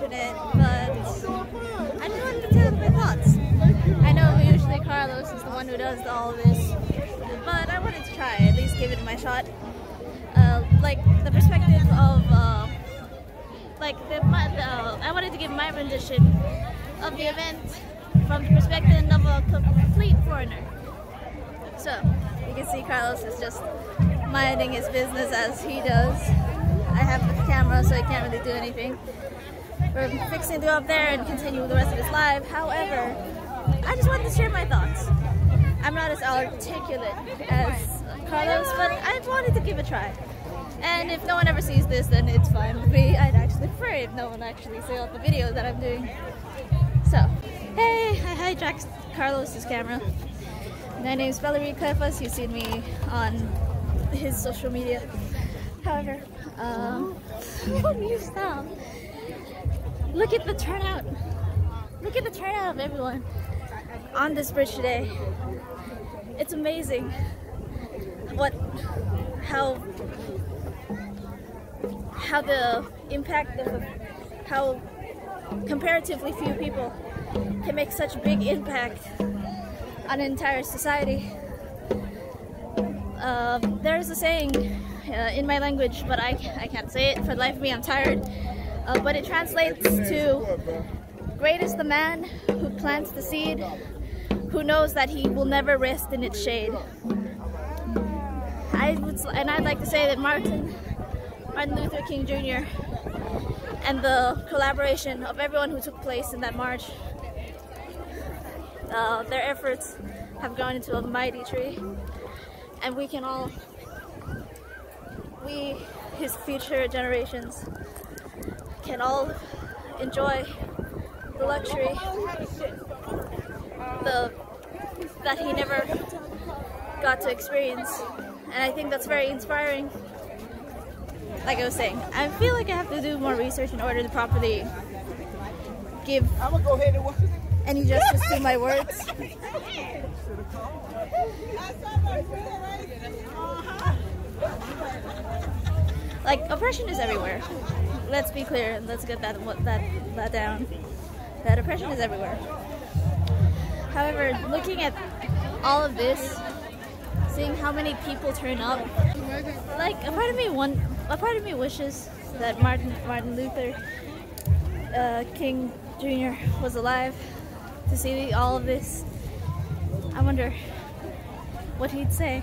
but I just wanted to tell my thoughts. I know usually Carlos is the one who does all of this, but I wanted to try, at least give it my shot. Uh, like, the perspective of, uh, like, the, uh, I wanted to give my rendition of the event from the perspective of a complete foreigner. So, you can see Carlos is just minding his business as he does. I have the camera so I can't really do anything. We're fixing to go up there and continue the rest of his live. However, I just wanted to share my thoughts. I'm not as articulate as Carlos, but I wanted to give it a try. And if no one ever sees this, then it's fine with me. I'd actually prefer if no one actually saw the video that I'm doing. So, hey, I hijacked Carlos's camera. My name is Valerie Cuevas. You've seen me on his social media. However, um, what you sound? Look at the turnout. Look at the turnout of everyone on this bridge today. It's amazing what how how the impact of how comparatively few people can make such a big impact on an entire society. Uh, there's a saying uh, in my language, but I, I can't say it for the life of me, I'm tired. Uh, but it translates to Great is the man who plants the seed, who knows that he will never rest in its shade. I would, and I'd like to say that Martin, Martin Luther King Jr. and the collaboration of everyone who took place in that march, uh, their efforts have grown into a mighty tree, and we can all, we, his future generations, can all enjoy the luxury the that he never got to experience. And I think that's very inspiring. Like I was saying I feel like I have to do more research in order to properly give any justice to my words like oppression is everywhere. Let's be clear. Let's get that that that down. That oppression is everywhere. However looking at all of this seeing how many people turn up like a part of me one a part of me wishes that martin martin luther uh, king jr was alive to see all of this. I wonder what he'd say